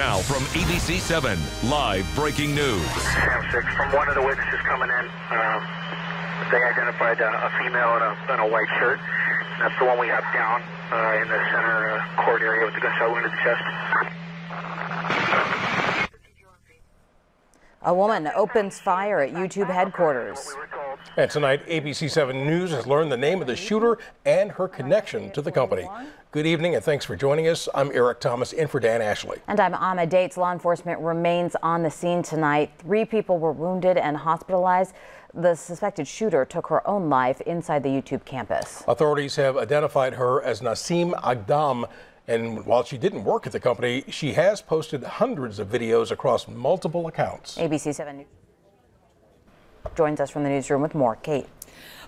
Now from ABC 7, live breaking news. Sam 6, from one of the witnesses coming in, um, they identified uh, a female in a, in a white shirt. That's the one we have down uh, in the center uh, court area with the gunshot wound to the chest. A woman opens fire at YouTube headquarters. And tonight, ABC 7 News has learned the name of the shooter and her connection to the company. Good evening and thanks for joining us. I'm Eric Thomas in for Dan Ashley. And I'm Ama Daetz. Law enforcement remains on the scene tonight. Three people were wounded and hospitalized. The suspected shooter took her own life inside the YouTube campus. Authorities have identified her as Nasim Aghdam. And while she didn't work at the company, she has posted hundreds of videos across multiple accounts. ABC 7 News joins us from the newsroom with more. Kate.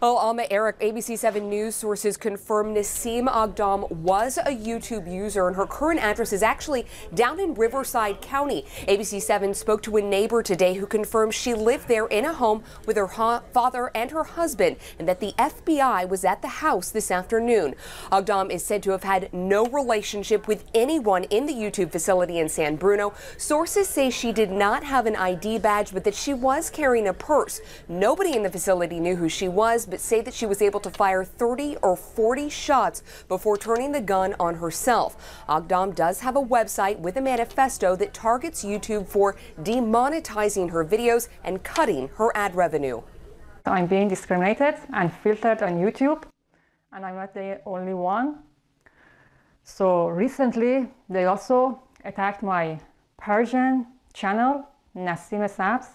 Well, Ama Eric, ABC 7 News sources confirm Nasim Aghdam was a YouTube user and her current address is actually down in Riverside County. ABC 7 spoke to a neighbor today who confirmed she lived there in a home with her father and her husband and that the FBI was at the house this afternoon. Aghdam is said to have had no relationship with anyone in the YouTube facility in San Bruno. Sources say she did not have an ID badge, but that she was carrying a purse. Nobody in the facility knew who she was, but say that she was able to fire 30 or 40 shots before turning the gun on herself. Aghdam does have a website with a manifesto that targets YouTube for demonetizing her videos and cutting her ad revenue. I'm being discriminated and filtered on YouTube, and I'm not the only one. So recently, they also attacked my Persian channel, Nasim Sabz,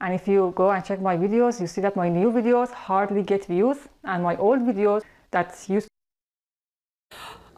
and if you go and check my videos, you see that my new videos hardly get views and my old videos that used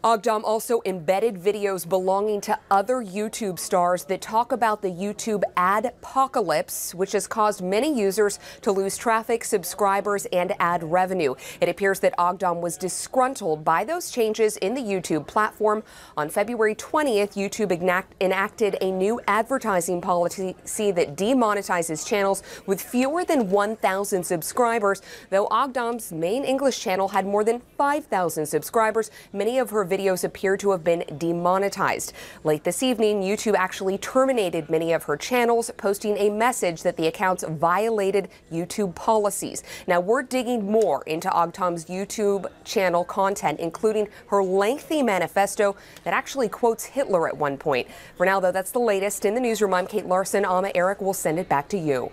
Aghdam also embedded videos belonging to other YouTube stars that talk about the YouTube ad apocalypse, which has caused many users to lose traffic, subscribers, and ad revenue. It appears that Aghdam was disgruntled by those changes in the YouTube platform. On February 20th, YouTube enacted a new advertising policy that demonetizes channels with fewer than 1,000 subscribers, though Aghdam's main English channel had more than 5,000 subscribers. Many of her videos appear to have been demonetized. Late this evening, YouTube actually terminated many of her channels, posting a message that the accounts violated YouTube policies. Now, we're digging more into Aghdam's YouTube channel content, including her lengthy manifesto that actually quotes Hitler at one point. For now, though, that's the latest. In the newsroom, I'm Kate Larsen. Ama Eric will send it back to you.